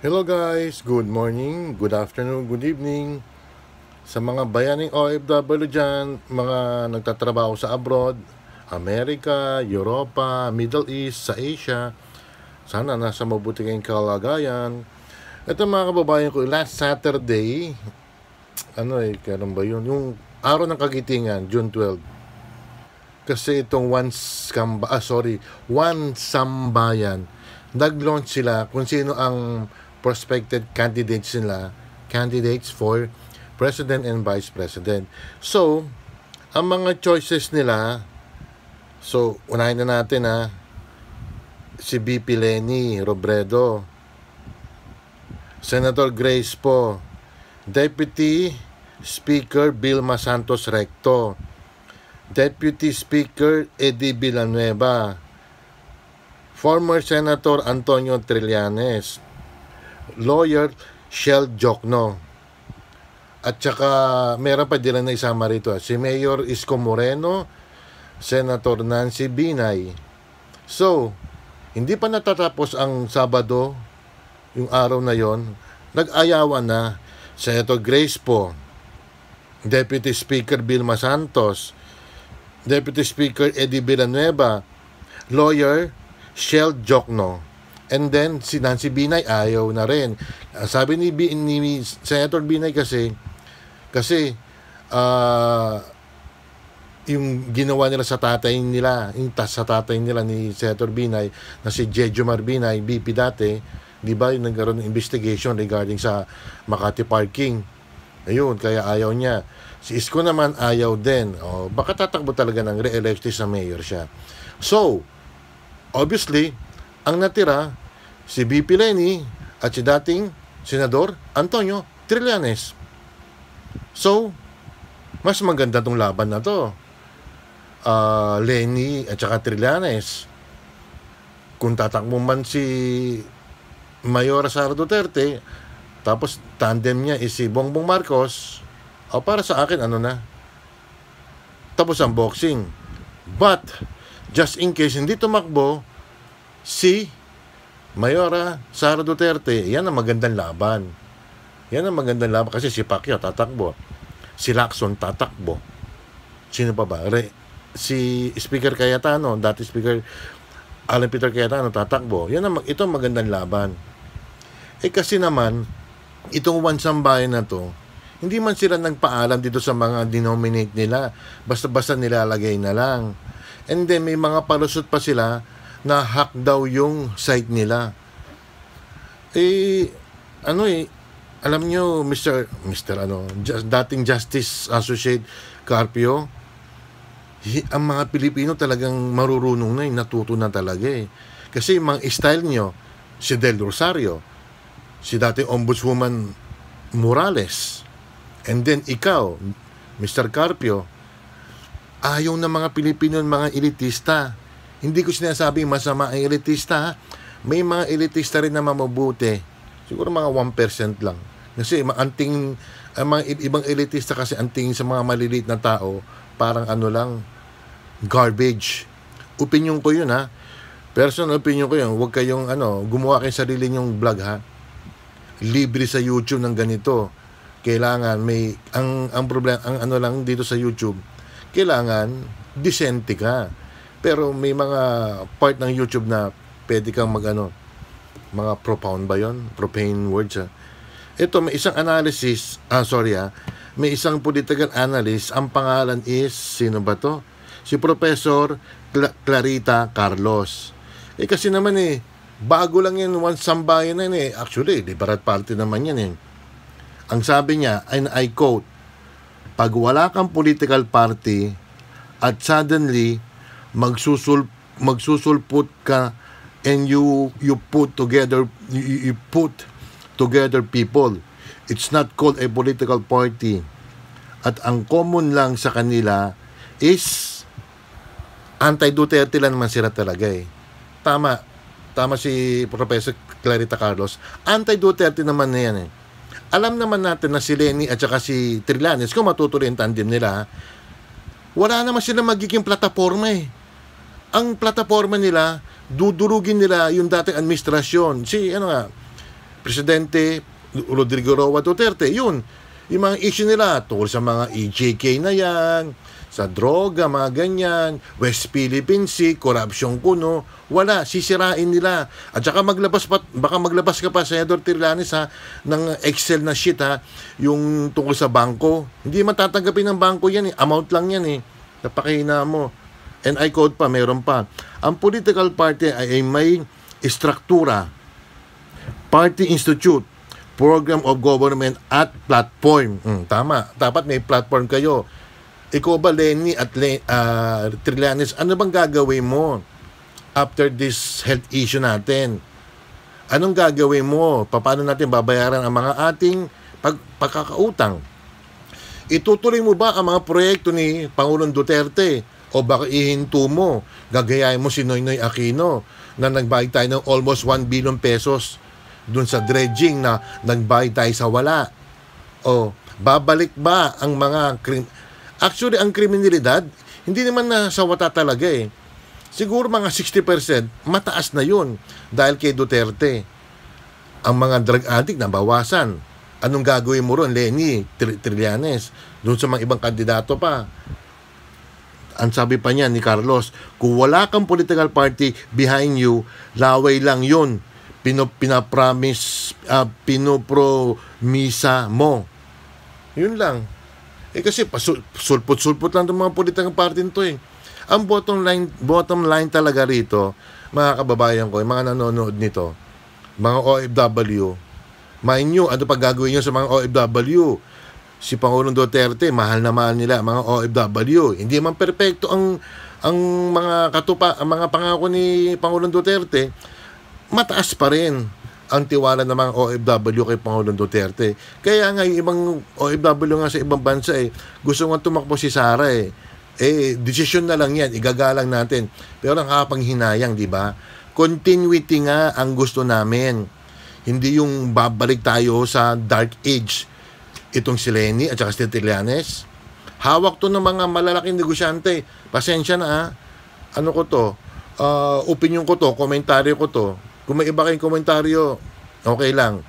Hello guys, good morning, good afternoon, good evening. Sa mga bayaning OFW dyan, mga nagtatrabaho sa abroad Amerika, Europa, Middle East, sa Asia Sana nasa mabuti kayong kalagayan. Ito mga kababayan ko, last Saturday Ano eh, kailan ba yun? Yung araw ng kagitingan, June 12 Kasi itong One Samba, ah sorry, One Sambayan Nag-launch sila kung sino ang prospected candidates nila, candidates for President and Vice President. So, ang mga choices nila, so, unahin na natin ha, si BP Lenny Robredo, Senator Grace po, Deputy Speaker Vilma Santos Recto, Deputy Speaker Eddie Villanueva, former Senator Antonio Trillanes, lawyer Shell Jokno. At saka meron pa din na isama rito si Mayor Isko Moreno, Senator Nancy Binay. So, hindi pa natatapos ang Sabado, yung araw na yon, nag-ayawan na Senator Grace po, Deputy Speaker Vilma Santos, Deputy Speaker Eddie Villanueva, lawyer Shell Jokno. And then, si Nancy Binay ayaw na rin. Uh, sabi ni, B, ni Senator Binay kasi, kasi, uh, yung ginawa nila sa tatay nila, yung tas sa tatay nila ni Senator Binay, na si Jejo Marbinay, BP dati, di ba, yung nagkaroon ng investigation regarding sa Makati parking. Ayun, kaya ayaw niya. Si Isko naman ayaw din. O, baka tatakbo talaga ng re-election sa mayor siya. So, obviously, ang natira, si BP Lenny at si dating Senador Antonio Trillanes. So, mas maganda tong laban na to. Uh, Lenny at saka Trillanes. Kung tatakbo man si Mayor Sara Duterte, tapos tandem niya is si Bongbong Marcos, o para sa akin, ano na, tapos ang boxing. But, just in case hindi tumakbo, si Mayora Sara Duterte, yan ang magandang laban. Yan ang magandang laban kasi si Pacquiao tatakbo. Si Lacson tatakbo. Sino pa ba? Re, si Speaker Cayetano, dati Speaker Alan Peter Cayetano tatakbo. Yan ang, ito ang magandang laban. Eh kasi naman, itong Wansambayan na to, hindi man sila nagpaalam dito sa mga denominate nila. Basta-basta nilalagay na lang. And then may mga palusot pa sila na hack daw yung site nila. Eh, ano eh, alam nyo, Mr. Mr. ano, just, dating Justice Associate Carpio, hi, ang mga Pilipino talagang marurunong na, eh, natuto na talaga eh. Kasi mga style nyo, si Del Rosario, si dating Ombudswoman Morales, and then ikaw, Mr. Carpio, ayaw ng mga Pilipino mga elitista hindi ko sinasabing masama ang elitista. May mga elitista rin na mabubuti. Siguro mga 1% lang. Kasi anting, ang mga ibang elitista kasi anting sa mga maliliit na tao, parang ano lang, garbage. Opinion ko yun ha. Personal opinion ko yun. Huwag kayong ano, gumawa kayong sarili nyong vlog ha. Libre sa YouTube ng ganito. Kailangan may, ang, ang problema, ang ano lang dito sa YouTube, kailangan disente ka pero may mga part ng YouTube na pwede kang magano mga profound ba yon Profane words ha? Ito, may isang analysis, ah sorry ha, may isang political analyst, ang pangalan is, sino ba to? Si Professor Cla- Clarita Carlos. Eh kasi naman eh, bago lang yan, one sambayan na yan eh. Actually, Liberal Party naman yan eh. Ang sabi niya, and I quote, pag wala kang political party at suddenly magsusul magsusulput ka and you you put together you, you put together people. It's not called a political party. At ang common lang sa kanila is anti-Duterte lang naman sila talaga eh. Tama tama si Professor Clarita Carlos. anti-Duterte naman na yan eh. Alam naman natin na si Lenny at saka si Trillanes kung matutuloy ang tandem nila wala naman sila magiging plataforma eh ang plataforma nila, dudurugin nila yung dating administrasyon. Si, ano nga, Presidente Rodrigo Roa Duterte. Yun, yung mga issue nila tungkol sa mga EJK na yan, sa droga, mga ganyan, West Philippine Sea, corruption kuno, wala, sisirain nila. At saka maglabas pa, baka maglabas ka pa, Senador Tirlanes ha, ng Excel na sheet ha, yung tungkol sa bangko. Hindi matatanggapin ng bangko yan eh, amount lang yan eh. Napakahina mo. And I quote pa, meron pa. Ang political party ay, ay may istruktura, party institute, program of government at platform. Hmm, tama. Dapat may platform kayo ikaw ba, Lenny at Le, uh, Trillanes, ano bang gagawin mo after this health issue natin? Anong gagawin mo? Paano natin babayaran ang mga ating pag, pagkakautang? Itutuloy mo ba ang mga proyekto ni Pangulong Duterte? O baka ihinto mo, gagayahin mo si Noynoy Aquino na nagbayad tayo ng almost 1 billion pesos dun sa dredging na nagbayad tayo sa wala? O babalik ba ang mga krim- Actually, ang kriminalidad, hindi naman na sa wata talaga eh. Siguro mga 60% mataas na yun dahil kay Duterte. Ang mga drug addict na bawasan. Anong gagawin mo ron, Lenny, Trillanes? Doon sa mga ibang kandidato pa. Ang sabi pa niya ni Carlos, kung wala kang political party behind you, laway lang yun. Pino, pinapromise, uh, pinopromisa mo. Yun lang. Eh kasi sulpot-sulpot lang ng mga politikang party nito eh. Ang bottom line, bottom line talaga rito, mga kababayan ko, mga nanonood nito, mga OFW, mind nyo, ano pa gagawin nyo sa mga OFW? Si Pangulong Duterte, mahal na mahal nila mga OFW. Hindi man perpekto ang ang mga katupa, ang mga pangako ni Pangulong Duterte, mataas pa rin ang tiwala ng mga OFW kay Pangulong Duterte. Kaya nga yung ibang OFW nga sa ibang bansa eh, gusto nga tumakbo si Sara eh. Eh, desisyon na lang yan, igagalang natin. Pero nakakapanghinayang, di ba? Continuity nga ang gusto namin. Hindi yung babalik tayo sa dark age. Itong si Lenny at saka si Trillanes. Hawak to ng mga malalaking negosyante. Pasensya na ha. Ano ko to? Uh, opinion ko to, komentaryo ko to kung may iba kayong komentaryo, okay lang.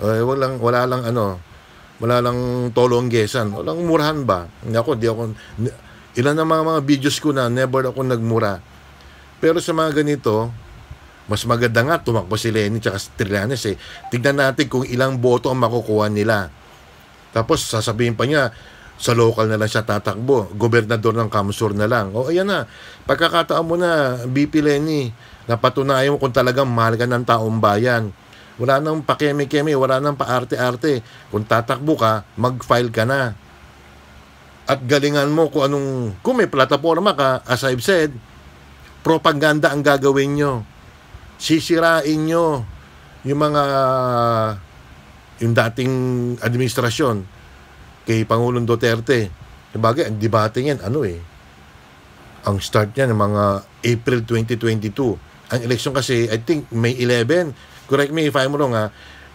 Uh, walang, wala lang ano, wala lang tolonggesan. Walang murahan ba? Hindi ako, di ako, ilan ang mga, mga videos ko na never ako nagmura. Pero sa mga ganito, mas maganda nga tumakbo si Lenny at si Trillanes eh. Tignan natin kung ilang boto ang makukuha nila. Tapos sasabihin pa niya, sa local na lang siya tatakbo. Gobernador ng Kamsur na lang. O ayan na, pagkakataon mo na, BP Lenny, Napatunayan mo kung talagang mahal ka ng taong bayan. Wala nang pakeme-keme, wala nang paarte-arte. Kung tatakbo ka, mag-file ka na. At galingan mo kung anong, kung may plataforma ka, as I've said, propaganda ang gagawin nyo. Sisirain nyo yung mga, yung dating administrasyon kay Pangulong Duterte. Sabagay, ang debate yan, ano eh, ang start niya ng mga April 2022 ang eleksyon kasi, I think, May 11. Correct me if I'm wrong ha.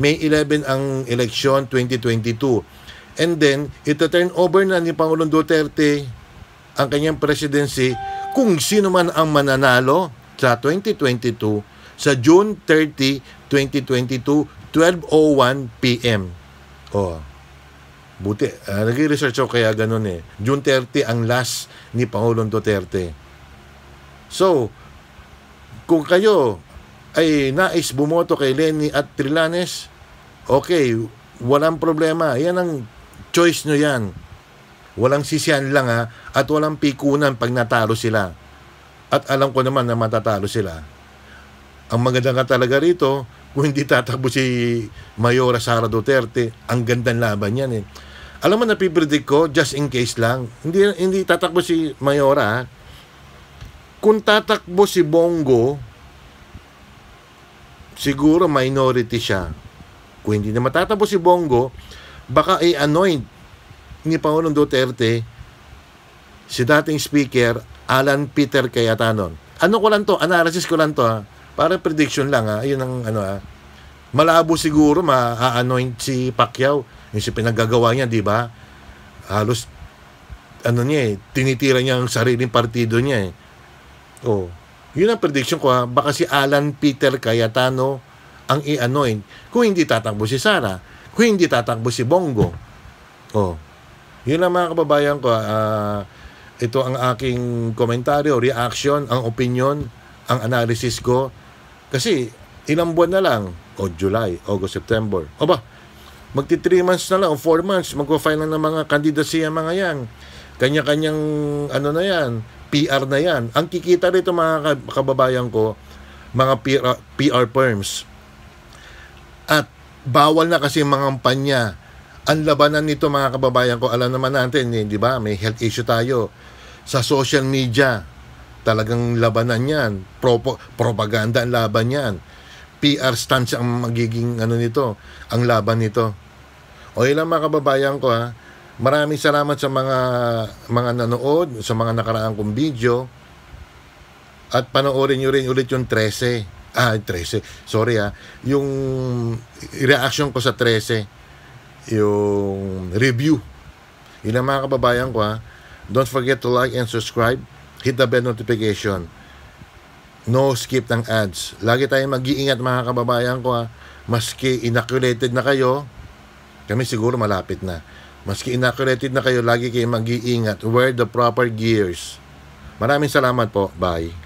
May 11 ang eleksyon 2022. And then, ito turn over na ni Pangulong Duterte ang kanyang presidency kung sino man ang mananalo sa 2022 sa June 30, 2022, 12.01 p.m. Oh, buti. Uh, Nag-research ako kaya ganun eh. June 30 ang last ni Pangulong Duterte. So, kung kayo ay nais bumoto kay Lenny at Trillanes, okay, walang problema. Yan ang choice nyo yan. Walang sisiyan lang ha, at walang pikunan pag natalo sila. At alam ko naman na matatalo sila. Ang maganda nga talaga rito, kung hindi tatakbo si Mayora Sara Duterte, ang gandang laban yan eh. Alam mo, napipredict ko, just in case lang, hindi, hindi tatakbo si Mayora kung tatakbo si Bongo, siguro minority siya. Kung hindi na matatakbo si Bongo, baka i-anoint ni Pangulong Duterte si dating speaker Alan Peter Cayetanon. Ano ko lang to, analysis ko lang to ha. Para prediction lang ha. Ayun ang ano ha. Malabo siguro ma-anoint si Pacquiao. Yung si pinagagawa niya, di ba? Halos ano niya eh, tinitira niya ang sariling partido niya eh. Oh. Yun ang prediction ko ha. Baka si Alan Peter Cayetano ang i-anoint kung hindi tatakbo si Sara, kung hindi tatakbo si Bongo. Oh. Yun lang mga kababayan ko. ah, ito ang aking komentaryo, reaction, ang opinion, ang analysis ko. Kasi ilang buwan na lang, o July, August, September. O ba, magti 3 months na lang, o 4 months, magpa-file na ng mga kandidasiya mga yan. Kanya-kanyang, ano na yan, PR na yan. Ang kikita rito mga ka- kababayan ko, mga PR, PR firms. At bawal na kasi mga kampanya. Ang labanan nito mga kababayan ko, alam naman natin, eh, di ba? May health issue tayo. Sa social media, talagang labanan yan. Propo, propaganda ang laban yan. PR stance ang magiging ano nito, ang laban nito. O ilang mga kababayan ko ha, maraming salamat sa mga mga nanood, sa mga nakaraan kong video. At panoorin nyo rin ulit yung 13. Ah, 13. Sorry ha. Yung reaction ko sa 13. Yung review. Yun mga kababayan ko ha. Don't forget to like and subscribe. Hit the bell notification. No skip ng ads. Lagi tayong mag-iingat mga kababayan ko ha. Maski inoculated na kayo, kami siguro malapit na. Maski inoculated na kayo, lagi kayong mag-iingat. Wear the proper gears. Maraming salamat po. Bye.